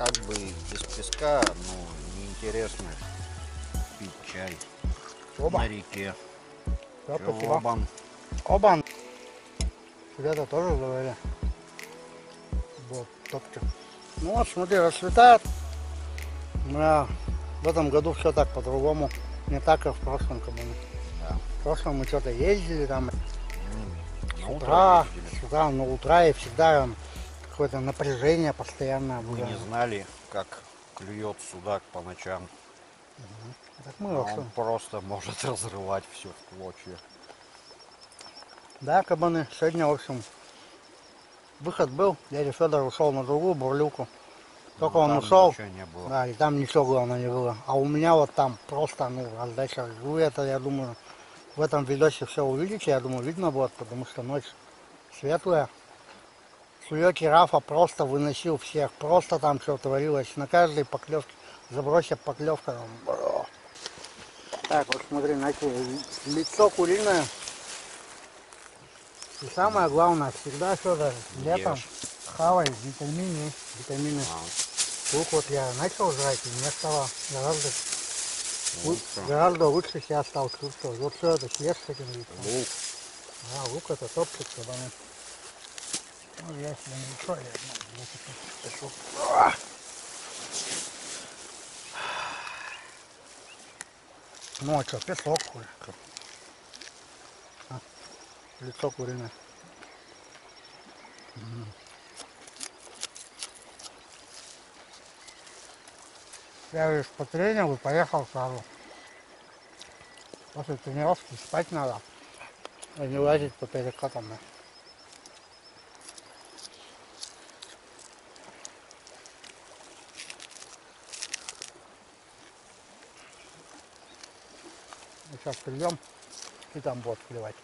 Как бы без песка, ну, неинтересно пить чай Оба. на реке. Чё, спасибо. Обан. Оба. Ребята тоже говорили. Вот, топчик. Ну вот, смотри, расцветает. Да, в этом году все так по-другому. Не так, как в прошлом году. Да. В прошлом мы что-то ездили там, На с утра, с утра, на утра, и всегда какое-то напряжение постоянное Мы было. не знали, как клюет судак по ночам. Так мы А он просто может разрывать все в клочья. Да, кабаны. Сегодня, в общем, выход был. Дядя Федор ушел на другую бурлюку. Только Ну, он ушел. Не было. Да, и там ничего главное не было. А у меня вот там просто, ну, раздача. Вы это, я думаю, в этом видосе все увидите. Я думаю, видно будет, потому что ночь светлая. Суёки Рафа просто выносил всех. Просто там все творилось. На каждой поклевке, забросе поклевка. Там, так, вот смотри, начали. Лицо куриное. И самое главное, всегда Федор летом Ешь. хавай витамины, витамины. А, Лук вот я начал жрать, и мне стало гораздо, лу- лучше. гораздо лучше себя стал чувствовать. Вот все это съешь с этим лицом. Лук. А, лук это топчик, кабаны. Ну, я себе не решаю, я, ну, я теперь. А! Ну, а что, песок хуй. А, лицо куриное. Я лишь потренил и поехал сразу. После тренировки спать надо. А не лазить по перекатам. да. Сейчас придем и там будет клевать.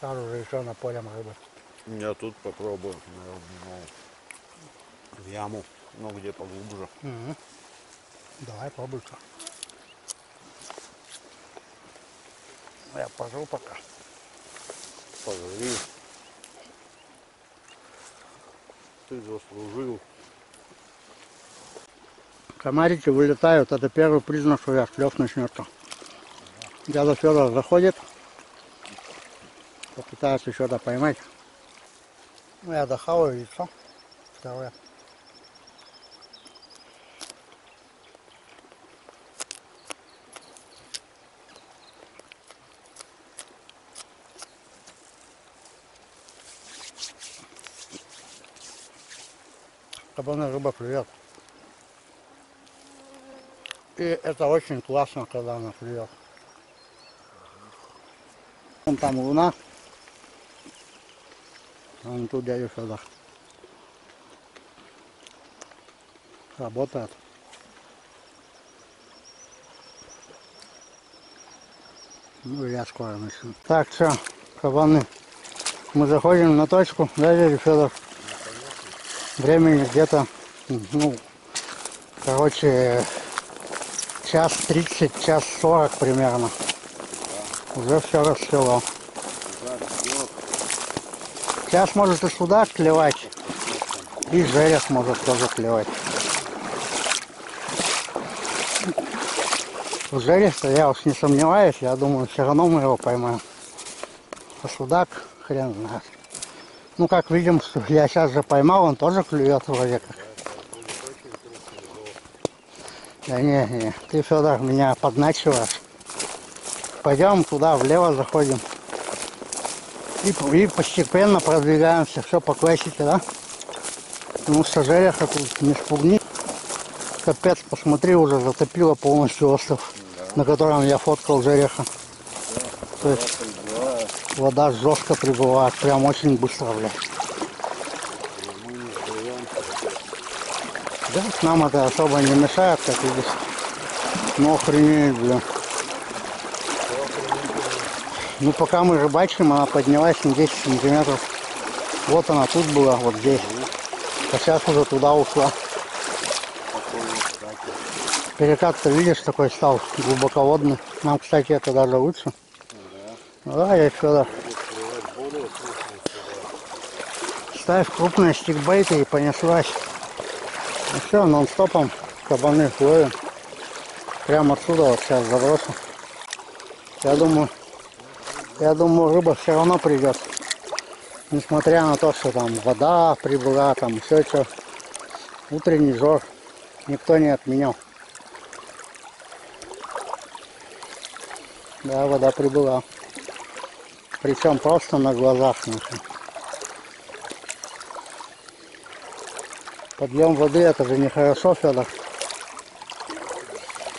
Сразу же еще на поле рыбы. Я тут попробую, ну, в яму, ну где поглубже. Мгм. Давай пробуй -ка. Я пожил пока. Пожри. Ты заслужил. Комарики вылетают, это первый признак, что клев начнется. Дядя Федор заходит, попытается что-то поймать. Ну, я дохаваю яйцо. Второе. Кабана рыба клюет. И это очень классно, когда она клюет. Вон там луна. Вон тут дядя Федор. Работает. Ну я скоро начну. Так, все, кабаны. Мы заходим на точку, да, дядя Федор? Времени где-то, ну, короче, час тридцать, час сорок примерно. Уже все расцвело. Сейчас может и судак клевать. И жерех может тоже клевать. В жерех-то я уж не сомневаюсь, я думаю, все равно мы его поймаем. А судак, хрен знает. Ну, как видим, я сейчас же поймал, он тоже клюет вроде как. Да не, не, ты, Федор, меня подначиваешь. Пойдем туда, влево заходим. И, и постепенно продвигаемся, все по классике, да? Что жереха тут не спугни. Капец, посмотри, уже затопило полностью остров, на котором я фоткал жереха. То есть вода жестко прибывает, прям очень быстро, блядь. Да, нам это особо не мешает, как видишь. Но охренеть, бля. Ну, пока мы рыбачим, она поднялась на 10 сантиметров. Вот она тут была, вот здесь. А сейчас уже туда ушла. Перекат-то, видишь, такой стал глубоководный. Нам, кстати, это даже лучше. Ну Да, я Федор. Ставь крупные стикбейты и понеслась. Ну все, нон-стопом кабаны ловим. Прямо отсюда вот сейчас заброшу. Я думаю, я думаю, рыба все равно придет. Несмотря на то, что там вода прибыла, там все что. Утренний жор никто не отменял. Да, вода прибыла. Причем просто на глазах наших. Подъем воды это же нехорошо, Федор.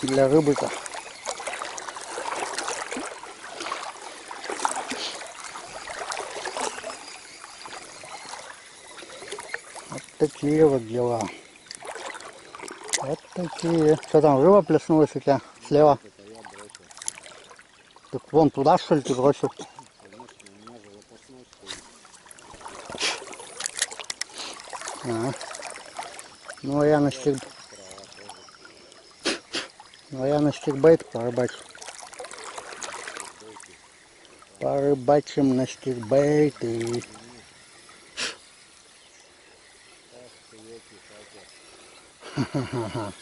Для рыбы-то. Вот такие вот дела. Вот такие. Что там, рыба плеснулась у тебя слева? Так вон туда что ли ты бросил? А. Ну а я на стик... Ну а я на стикбейт порыбачу. Порыбачим на стикбейты.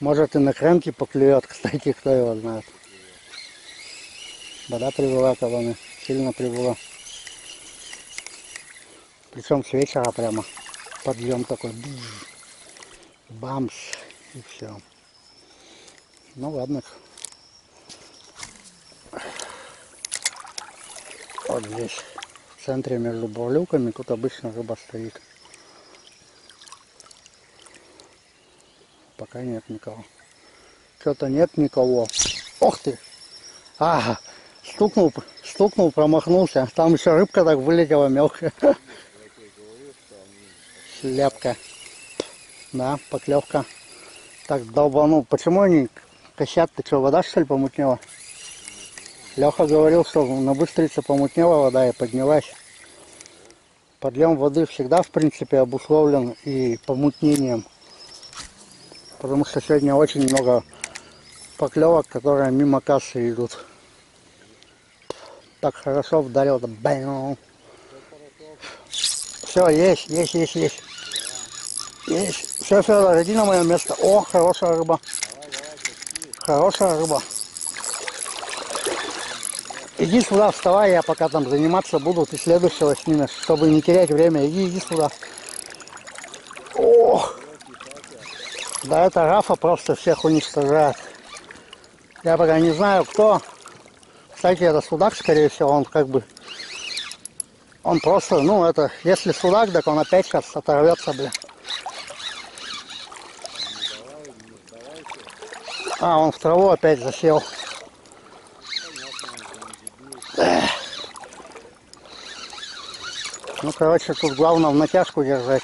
Может и на кремке поклюет, кстати, кто его знает. Вода прибыла, кабаны. Сильно прибыла. Причем с вечера прямо. Подъем такой. Бамс. И все. Ну ладно. Вот здесь, в центре между бурлюками, тут обычно рыба стоит. Пока нет никого. Что-то нет никого. Ох ты! Ага, стукнул, стукнул, промахнулся. Там еще рыбка так вылетела мелкая. Шляпка. Да, поклевка. Так долбанул. Почему они косят? Ты что, вода что ли помутнела? Леха говорил, что на быстрице помутнела вода и поднялась. Подъем воды всегда, в принципе, обусловлен и помутнением. Потому что сегодня очень много поклевок, которые мимо кассы идут. Так хорошо вдарил. Все, есть, есть, есть, есть. Есть. Все, Федор, иди на мое место. О, хорошая рыба. Хорошая рыба. Иди сюда, вставай, я пока там заниматься буду, ты следующего снимешь, чтобы не терять время. Иди, иди сюда. Ох! Да это Рафа просто всех уничтожает. Я пока не знаю кто. Кстати, это судак, скорее всего, он как бы... Он просто, ну это, если судак, так он опять сейчас оторвется, бля. А, он в траву опять засел. Ну, короче, тут главное в натяжку держать.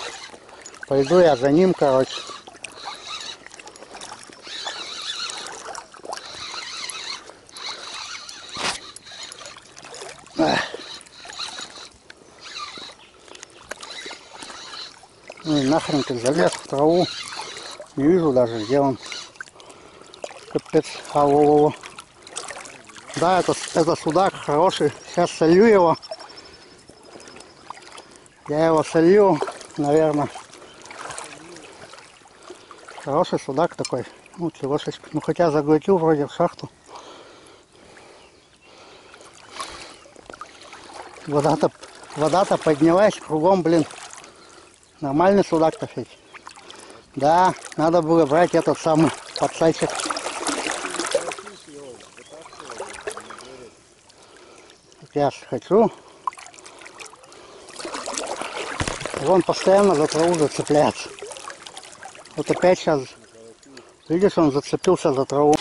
Пойду я за ним, короче. Ну и нахрен ты залез в траву. Не вижу даже, где он. Капец. Ау. Да, это, это судак хороший. Сейчас солью его. Я его солью, наверное. Хороший судак такой. Ну, чегошечка. Ну, хотя заглотил вроде в шахту. Вода-то вода-то поднялась кругом, блин. Нормальный судак-то ведь. Да, надо было брать этот самый подсайчик. Ж хочу. Вон постоянно за траву зацепляется. Вот опять сейчас, видишь, он зацепился за траву.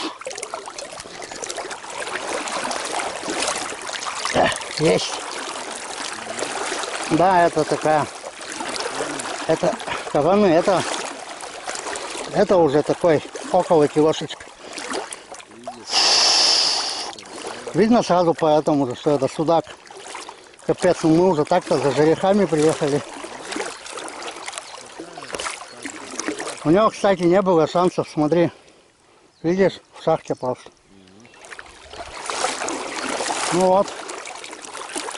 Есть. Да, это такая. Это кабаны, это. Это уже такой около килошечка. Видно сразу поэтому, что это судак. Капец, ну мы уже так-то за жерехами приехали. У него, кстати, не было шансов, смотри. Видишь, в шахте просто. Ну вот.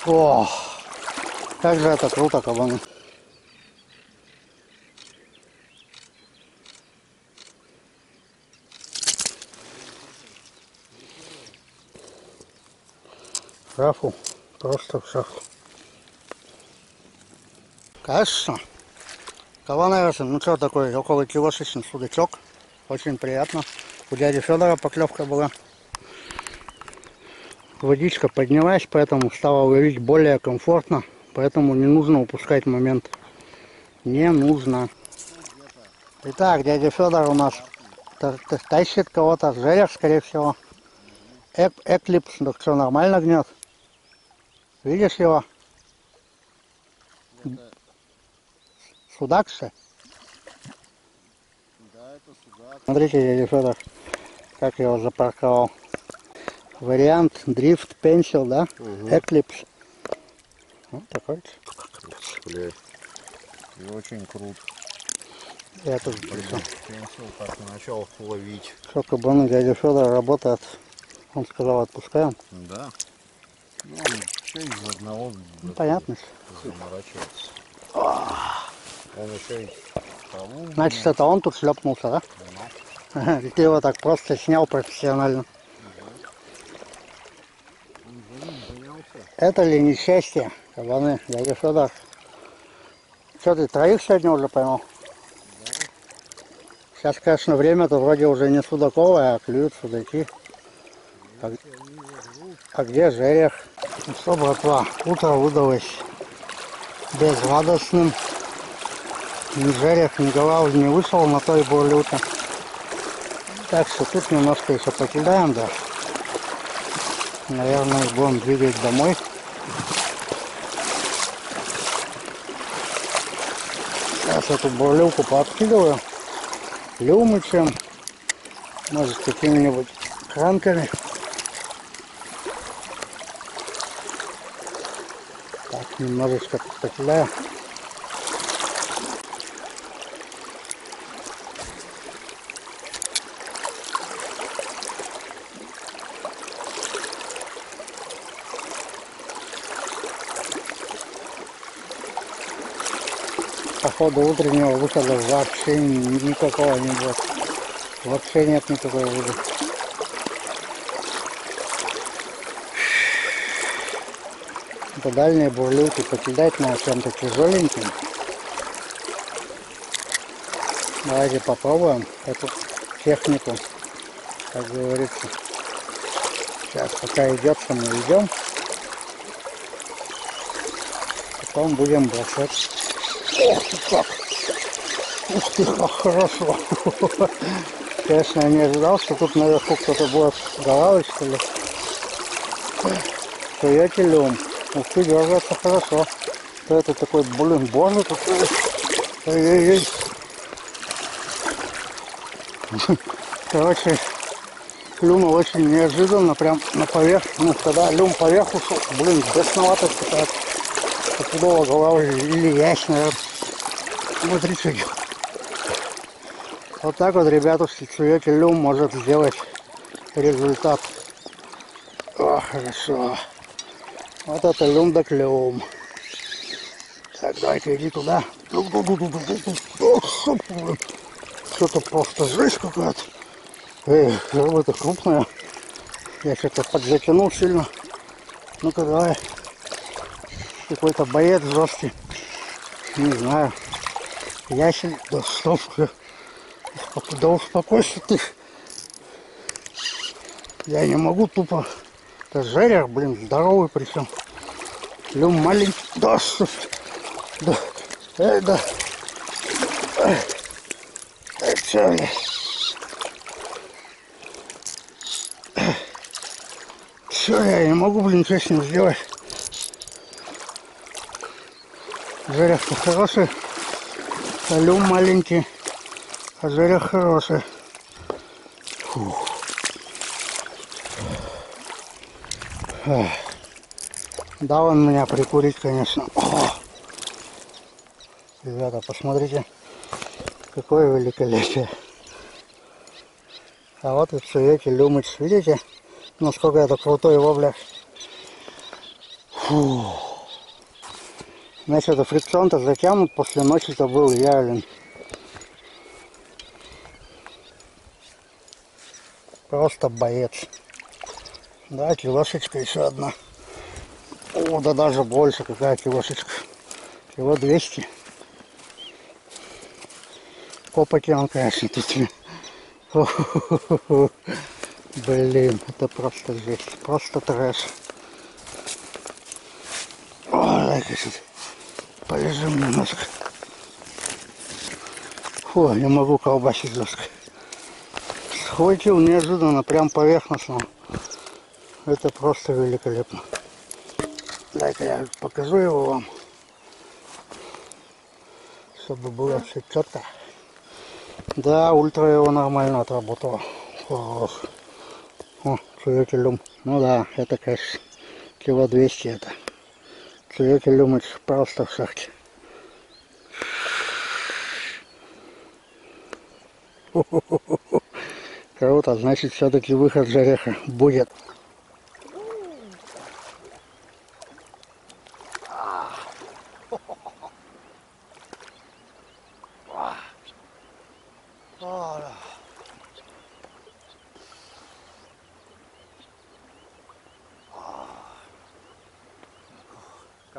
О, Как же это круто, кабаны. В шафу. Просто в шафу. Конечно. Кабаны, ну что такое, около килошечный судачок. Очень приятно. У дяди Федора поклевка была. Водичка поднялась, поэтому стало ловить более комфортно. Поэтому не нужно упускать момент. Не нужно. Итак, дядя Федор у нас та- та- тащит кого-то, жерех, скорее всего. Эк, эклипс, да все нормально гнет. Видишь его? Судак что? ли? Да, это сюда. Смотрите, дядя Федор, как я его запарковал. Вариант дрифт пенсил, да? Эклипс. Вот такой. Блядь. И очень круто. Я тут Блин, пенсил так начал ловить. Что кабаны дядя Федор работает. Он сказал, отпускаем. Да. Ну, что из одного Ну, понятно. заморачиваться. Он еще и траву. Значит, это он тут шлепнулся, да? И ты его так просто снял профессионально. Это ли несчастье, кабаны, дядя Федор? Что ты, троих сегодня уже поймал? Сейчас, конечно, время-то вроде уже не судаковое, а клюют судаки. А, а где жерех? Ну что, братва, утро выдалось безрадостным. Ни жерех, ни голав не вышел на той бурлюте. Так что тут немножко еще покидаем, да. Наверное, будем двигать домой. Сейчас эту бурлюку пооткидываю. Люмычем. Может, какими-нибудь кранками. Немножечко покиляю. Походу утреннего выхода вообще никакого не будет. Вообще нет никакого выхода. Это дальние бурлюки покидать надо чем-то тяжеленьким. Давайте попробуем эту технику, как говорится. Сейчас пока идет, что мы идем. Потом будем бросать. Ох как! Ух ты, как хорошо! Конечно, я не ожидал, что тут наверху кто-то будет голавой, что ли. Приятелем. Ух ты, держится хорошо. Это такой, блин, боже какой. Ой-ой-ой. Короче, клюнул очень неожиданно, прям на поверх. Ну, когда люм поверх ушел, блин, бесновато какая-то. Стопудово голова или наверное. Смотри, что делает. Вот так вот, ребята, суете люм может сделать результат. О, хорошо. Вот это люм да клюм. Так, давай-ка иди туда. Что-то просто жесть какая-то. Эй, рыба-то крупная. Я что-то подзатянул сильно. Ну-ка, давай. Какой-то боец жесткий. Не знаю. Ясень. Да стоп. Успоко- Да успокойся ты. Я не могу тупо. Это жерех, блин, здоровый причем. Люм маленький. Да. Да. Эй, да. Эй, чё, бля? Все, я не могу, блин, ничего с ним сделать. Жерех-то хороший. а Люм маленький. А жерех хороший. Фух. Дал он меня прикурить, конечно. Ребята, посмотрите, какое великолепие. А вот и все эти люмыч, видите, насколько это крутой воблер. Фу. Значит, это фрикцион-то затянут, после ночи-то был идеален. Просто боец. Да, килошечка еще одна. О, да даже больше, какая килошечка. Кило 200. Копоти он, конечно, тут. Блин, это просто жесть, просто трэш. Ой, дай-ка сюда. Полежим немножко. Фу, я могу колбасить жестко. Схватил неожиданно, прям поверхностно. Это просто великолепно. Дай-ка я покажу его вам. Чтобы было все четко. Да, ультра его нормально отработала. Хорош. О, целитель люм. Ну да, это, конечно, кило 200 это. Целитель люм это просто в шахте. Круто, значит, все-таки выход жереха будет.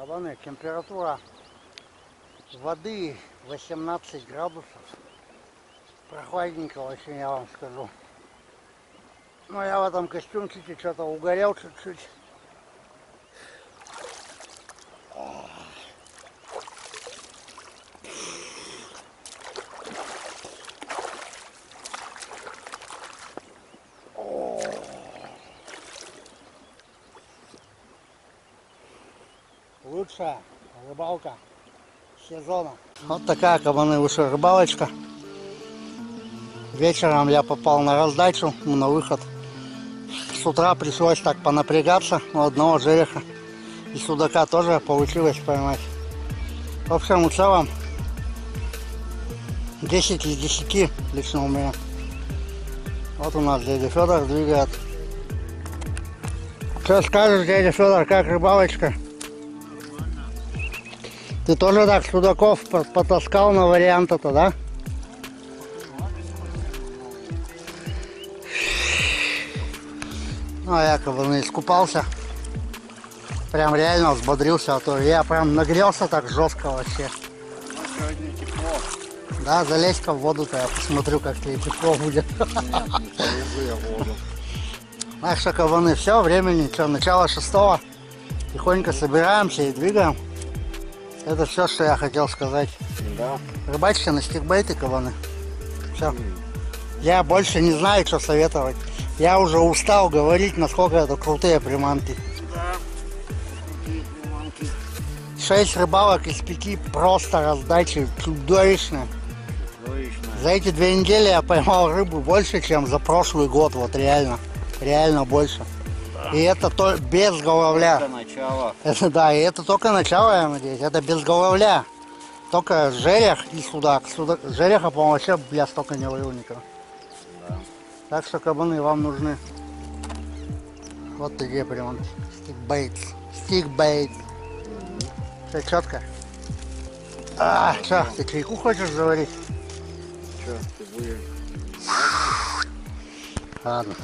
Кабаны, температура воды 18 градусов. Прохладненько очень, я вам скажу. Ну, я в этом костюмчике что-то угорел чуть-чуть. Лучшая рыбалка сезона. Вот такая кабаны вышла рыбалочка. Вечером я попал на раздачу, на выход. С утра пришлось так понапрягаться у одного жереха. И судака тоже получилось поймать. В общем, в целом 10 из 10 лично у меня. Вот у нас дядя Федор двигает. Что скажешь, дядя Федор, как рыбалочка? Ты тоже так судаков по- потаскал на варианты-то, да? Ну, а я как бы ну, искупался. Прям реально взбодрился, а то я прям нагрелся так жестко вообще. Сегодня тепло. Да, залезь-ка в воду-то, я посмотрю, как тебе тепло будет. Так что, кабаны, все, времени, что, начало шестого. Тихонько собираемся и двигаем. Это все, что я хотел сказать. Да. Рыбачьте на стикбейты, кабаны. Все. Я больше не знаю, что советовать. Я уже устал говорить, насколько это крутые приманки. Да. Шесть рыбалок из пяти просто раздачи чудовищные. Логично. За эти две недели я поймал рыбу больше, чем за прошлый год. Вот реально. Реально больше. И это то без головля. Это начало. Это да, и это только начало, я надеюсь. Это без головля. Только жерех и судак. судак жереха, по-моему, вообще, бля, столько не ловил никого. Да. Так что кабаны вам нужны. Вот такие приманки. Стикбейтс. Стикбейт. Все четко. А, что, ты чайку хочешь заварить? Че, ты будешь? Ладно.